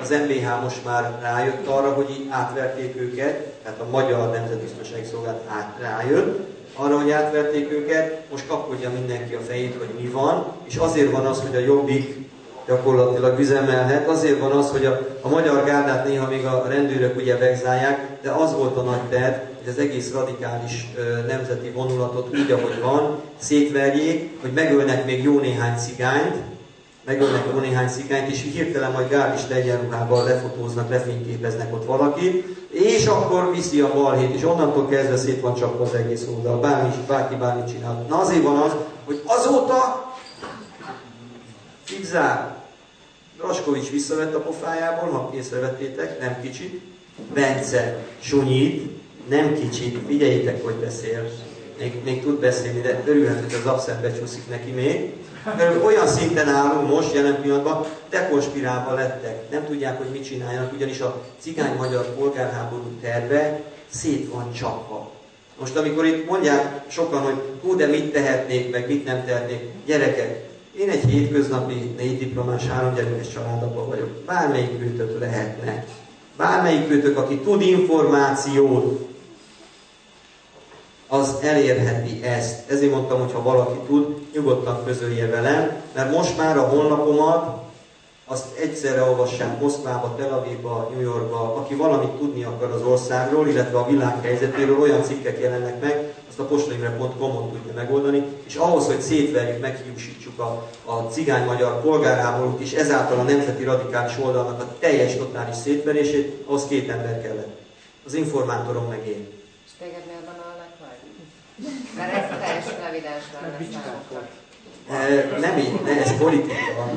Az MBH most már rájött arra, hogy így átverték őket, tehát a Magyar Nemzetbiztonsági Szolgálat át rájött, arra, hogy átverték őket, most kapkodja mindenki a fejét, hogy mi van, és azért van az, hogy a Jobbik gyakorlatilag üzemelhet, azért van az, hogy a, a magyar gárdát néha még a rendőrök ugye vegzálják, de az volt a nagy terv, hogy az egész radikális ö, nemzeti vonulatot úgy, ahogy van, szétverjék, hogy megölnek még jó néhány cigányt, megölnek jó néhány szikányt, és hirtelen majd gárdis legyenruhával lefotóznak, lefényképeznek ott valakit, és akkor viszi a balhét, és onnantól kezdve szét van csak az egész oldal. Bármi, bárki bármit csinál. Na azért van az, hogy azóta Figzár, Draskovics visszavett a pofájából, ha észrevettétek, nem kicsit. Bence sunyít, nem kicsit, figyeljétek, hogy beszél. Még, még tud beszélni, de örülhet, hogy az abszent becsúszik neki még. Mert olyan szinten állunk most, jelen pillanatban, dekonspirálva lettek. Nem tudják, hogy mit csináljanak, ugyanis a cigány-magyar polgárháború terve szét van csapva. Most amikor itt mondják sokan, hogy hú, de mit tehetnék, meg mit nem tehetnék, gyerekek, én egy hétköznapi, négy diplomás, három gyerekes családapa vagyok. Bármelyik őtök lehetne. Bármelyik őtök, aki tud információt, az elérheti ezt. Ezért mondtam, hogy ha valaki tud, nyugodtan közölje velem, mert most már a honlapomat azt egyszerre olvassák Moszkvába, Tel Avivba, New Yorkba, aki valamit tudni akar az országról, illetve a világ helyzetéről, olyan cikkek jelennek meg, azt a postaimre.com-on tudja megoldani, és ahhoz, hogy szétverjük, meghiúsítsuk a, a cigány-magyar polgárháborút, és ezáltal a nemzeti radikális oldalnak a teljes, totális szétverését, ahhoz két ember kellett. Az informátorom meg én. És téged miért banalnak vagy? Mert ez teljesen evidens lenne nem így, ne, ez politika.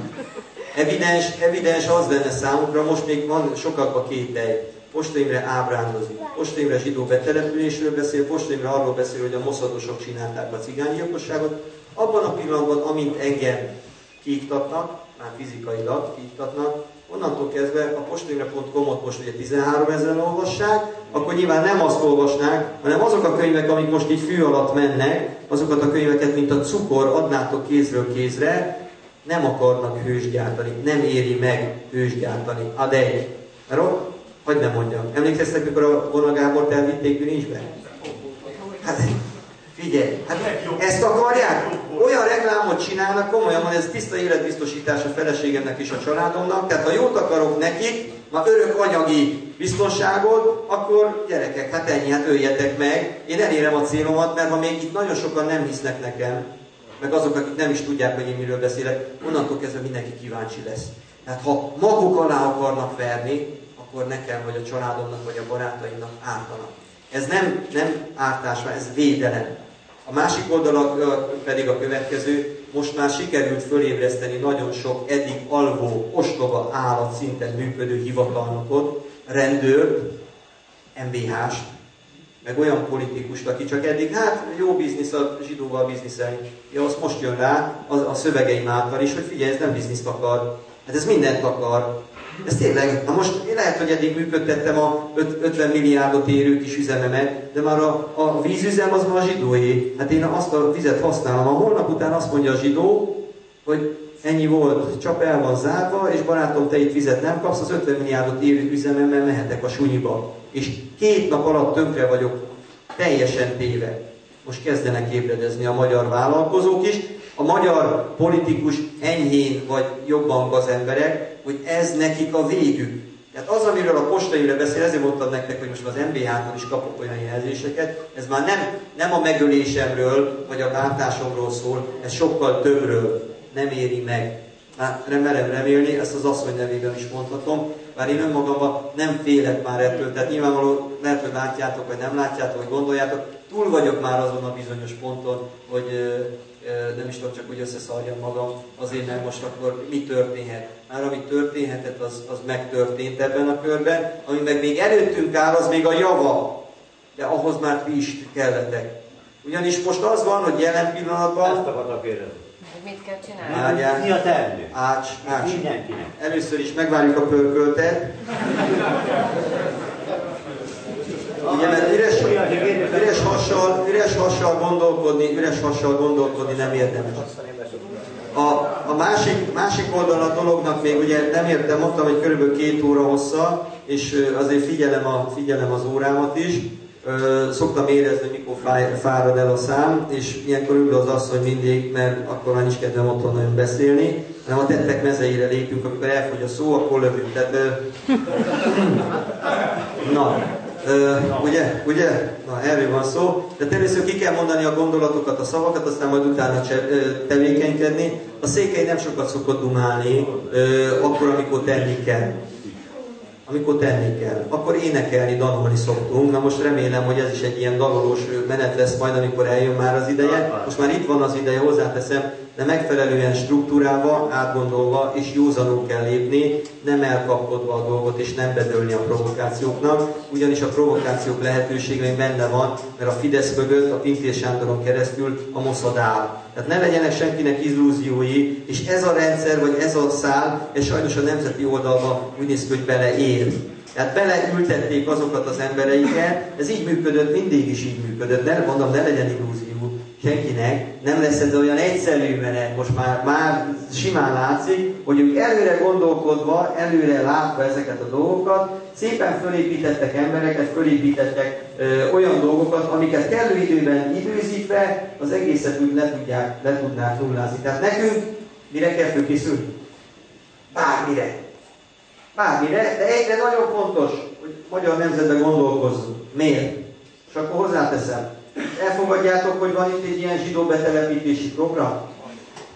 Evidens, evidens az lenne számukra, most még van sokakban kételj. Postaimre ábrándozik. Postaimre zsidó betelepülésről beszél, Postaimre arról beszél, hogy a moszadosok csinálták a cigánygyilkosságot. Abban a pillanatban, amint engem kiiktatnak, már fizikailag kiiktatnak, onnantól kezdve a postaimre.com-ot most ugye 13 ezeren olvassák, akkor nyilván nem azt olvasnák, hanem azok a könyvek, amik most így fű alatt mennek, azokat a könyveket, mint a cukor, adnátok kézről kézre, nem akarnak hős gyártani, nem éri meg hős gyártani. Ad egy. Hogy nem mondjam. Emlékeztek, mikor a Vona Gábort elvitték Bűnincsbe? Hát figyelj, hát ezt akarják? Olyan reklámot csinálnak, komolyan van, ez tiszta életbiztosítás a feleségemnek és a családomnak, tehát ha jót akarok nekik, már örök anyagi biztonságot, akkor gyerekek, hát ennyi, hát öljetek meg. Én elérem a célomat, mert ha még itt nagyon sokan nem hisznek nekem, meg azok, akik nem is tudják, hogy én miről beszélek, onnantól kezdve mindenki kíváncsi lesz. Tehát ha maguk alá akarnak verni, akkor nekem, vagy a családomnak, vagy a barátaimnak ártanak. Ez nem, nem ártás, ez védelem. A másik oldala pedig a következő, most már sikerült fölébreszteni nagyon sok eddig alvó, ostoba állat szinten működő hivatalnokot, rendőrt, MBH-st, meg olyan politikust, aki csak eddig, hát jó biznisz a zsidóval bizniszelni. Ja, azt most jön rá a, a szövegeim által is, hogy figyelj, ez nem bizniszt akar. Hát ez mindent akar. Ez tényleg, na most én lehet, hogy eddig működtettem a 50 milliárdot érő kis üzememet, de már a, a vízüzem az már a zsidóé. Hát én azt a vizet használom. A holnap után azt mondja a zsidó, hogy ennyi volt, csap el van zárva, és barátom, te itt vizet nem kapsz, az 50 milliárdot érő üzememmel mehetek a sunyiba. És két nap alatt tönkre vagyok, teljesen téve. Most kezdenek ébredezni a magyar vállalkozók is, a magyar politikus enyhén vagy jobban az emberek, hogy ez nekik a végük. Tehát az, amiről a postaimre beszél, ezért mondtam nektek, hogy most az MBH-tól is kapok olyan jelzéseket, ez már nem, nem a megölésemről, vagy a bántásomról szól, ez sokkal többről nem éri meg. Hát merem remélni, ezt az asszony nevében is mondhatom, bár én önmagamban nem félek már ettől, tehát nyilvánvaló lehet, hogy látjátok, vagy nem látjátok, vagy gondoljátok, túl vagyok már azon a bizonyos ponton, hogy nem is tudom, csak úgy összeszarjam magam, azért mert most akkor mi történhet. Már ami történhetett, az, az megtörtént ebben a körben, ami meg még előttünk áll, az még a java, de ahhoz már ti is kelletek. Ugyanis most az van, hogy jelen pillanatban... Ezt akartam kérdezni. Mit kell csinálni? Várjál. Mi a tervő? Ács, ács. Mindenkinek. Először is megvárjuk a pörköltet. Ugye, mert üres, üres, hassal, üres hassal gondolkodni, üres hassal gondolkodni nem érdemes. A, a másik, másik oldal a dolognak még ugye nem értem, mondtam, hogy körülbelül két óra hossza, és azért figyelem, a, figyelem az órámat is. Szoktam érezni, mikor fáj, fárad el a szám, és ilyenkor ül az asszony mindig, mert akkor már nincs kedvem otthon nagyon beszélni, hanem a tettek mezeire lépünk, amikor elfogy a szó, akkor lövünk. Tehát, na, Uh, ugye? Ugye? Na, erről van szó. De természetesen ki kell mondani a gondolatokat, a szavakat, aztán majd utána tevékenykedni. A székely nem sokat szokott dumálni, uh, akkor, amikor tenni kell amikor tenni kell. Akkor énekelni, dalolni szoktunk. Na most remélem, hogy ez is egy ilyen dalolós menet lesz majd, amikor eljön már az ideje. Most már itt van az ideje, hozzáteszem, de megfelelően struktúrálva, átgondolva és józanul kell lépni, nem elkapkodva a dolgot és nem bedőlni a provokációknak, ugyanis a provokációk lehetősége benne van, mert a Fidesz mögött, a Pintér Sándoron keresztül a Mossad áll. Tehát ne legyenek senkinek illúziói, és ez a rendszer, vagy ez a szál, és sajnos a nemzeti oldalba úgy néz ki, hogy beleér. Tehát beleültették azokat az embereiket, ez így működött, mindig is így működött, de mondom, ne legyen illúzió senkinek, nem lesz ez olyan egyszerű menet, most már, már simán látszik, hogy ők előre gondolkodva, előre látva ezeket a dolgokat, szépen fölépítettek embereket, fölépítettek ö, olyan dolgokat, amiket kellő időben időzítve az egészet úgy le, tudják, le tudnák nullázni. Tehát nekünk mire kell fölkészülni? Bármire. Bármire, de egyre nagyon fontos, hogy magyar nemzetben gondolkozzunk. Miért? És akkor hozzáteszem, Elfogadjátok, hogy van itt egy ilyen zsidó betelepítési program?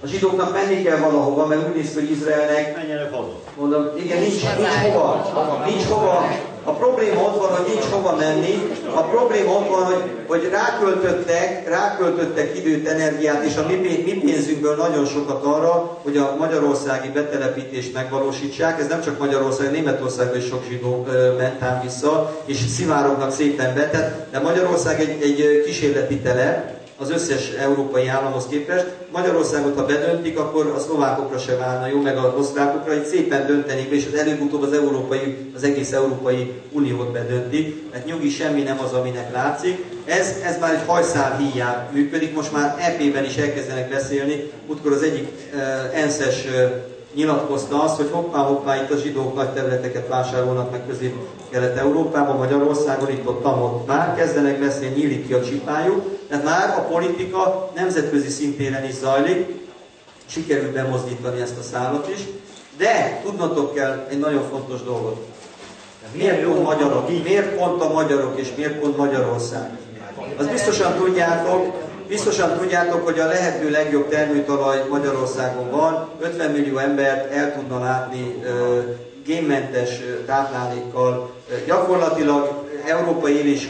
A zsidóknak menni kell valahova, mert úgy néz hogy Izraelnek... Menjenek haza. Mondom, igen, nincs, nincs hova. Nincs hova. A probléma ott van, hogy nincs hova menni. A probléma ott van, hogy, hogy ráköltöttek, ráköltöttek időt, energiát, és a mi, mi pénzünkből nagyon sokat arra, hogy a magyarországi betelepítést megvalósítsák. Ez nem csak Magyarország, Németországban is sok zsidó ment ám vissza, és szivárognak szépen be. de Magyarország egy, egy kísérleti telep, az összes európai államhoz képest. Magyarországot, ha bedöntik, akkor a szlovákokra se válna jó, meg a osztrákokra, itt szépen döntenék, és az előbb-utóbb az, európai, az egész Európai Uniót bedöntik, mert nyugi semmi nem az, aminek látszik. Ez, ez már egy hajszál híján működik, most már EP-ben is elkezdenek beszélni, útkor az egyik uh, ENSZ-es uh, nyilatkozta azt, hogy hoppá-hoppá itt a zsidók nagy területeket vásárolnak meg közép-kelet-európában, Magyarországon, itt ott, ott. Már kezdenek beszélni, nyílik ki a csipájuk, tehát már a politika nemzetközi szintéren is zajlik, sikerült bemozdítani ezt a szállat is, de tudnotok kell egy nagyon fontos dolgot. Miért pont magyarok? Miért pont a magyarok és miért pont Magyarország? Az biztosan tudjátok, Biztosan tudjátok, hogy a lehető legjobb termőtalaj Magyarországon van, 50 millió embert el tudna látni génmentes táplálékkal. Gyakorlatilag európai élés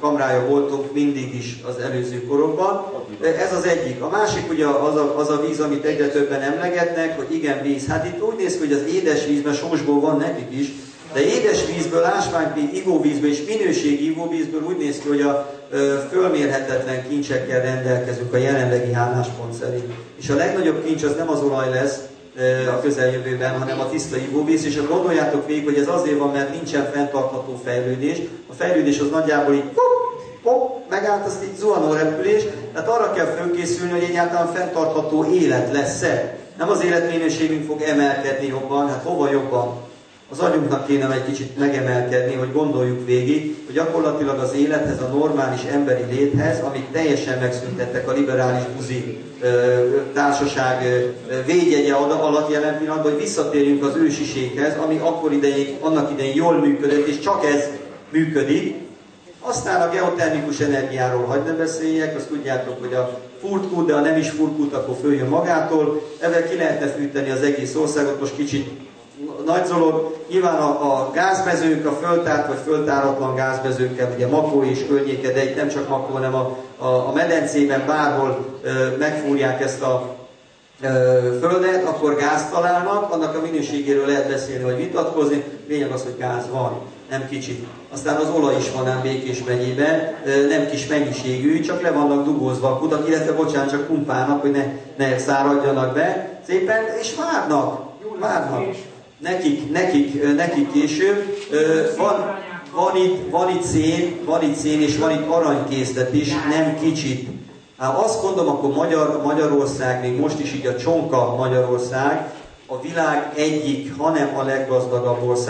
kamrája voltunk mindig is az előző korokban. Ez az egyik. A másik ugye az a, az a víz, amit egyre többen emlegetnek, hogy igen víz. Hát itt úgy néz ki, hogy az édes víz, mert sósból van nekik is, de édes vízből, ásványvíz, ivóvízből és minőségi ivóvízből úgy néz ki, hogy a ö, fölmérhetetlen kincsekkel rendelkezünk a jelenlegi álláspont szerint. És a legnagyobb kincs az nem az olaj lesz ö, a közeljövőben, hanem a tiszta ivóvíz, és gondoljátok végig, hogy ez azért van, mert nincsen fenntartható fejlődés. A fejlődés az nagyjából így hopp, hopp, megállt, azt így zuhanó repülés, tehát arra kell fölkészülni, hogy egyáltalán fenntartható élet lesz-e. Nem az életminőségünk fog emelkedni jobban, hát hova jobban? Az agyunknak kéne egy kicsit megemelkedni, hogy gondoljuk végig, hogy gyakorlatilag az élethez, a normális emberi léthez, amit teljesen megszüntettek a liberális buzi társaság védjegye alatt jelen pillanatban, hogy visszatérjünk az ősiséghez, ami akkor idején, annak idején jól működött, és csak ez működik. Aztán a geotermikus energiáról hagyd ne beszéljek, azt tudjátok, hogy a furtkút, de ha nem is furtkút, akkor följön magától. Ezzel ki lehetne fűteni az egész országot, most kicsit nagy dolog. Nyilván a, a gázmezők, a föltárt vagy föltáratlan gázmezőkkel, ugye Makó és környéke, de itt nem csak Makó, hanem a, a, a medencében bárhol ö, megfúrják ezt a ö, földet, akkor gáz találnak, annak a minőségéről lehet beszélni, vagy vitatkozni. Lényeg az, hogy gáz van, nem kicsit. Aztán az olaj is van ám Békés megyében, nem kis mennyiségű, csak le vannak dugózva a kutak, illetve bocsánat, csak pumpálnak, hogy ne, ne száradjanak be szépen, és várnak, várnak nekik, nekik, nekik később. Van, van, itt, van itt szén, van itt szén, és van itt aranykészlet is, nem kicsit. Ha azt gondolom, akkor Magyar, Magyarország, még most is így a csonka Magyarország, a világ egyik, hanem a leggazdagabb ország.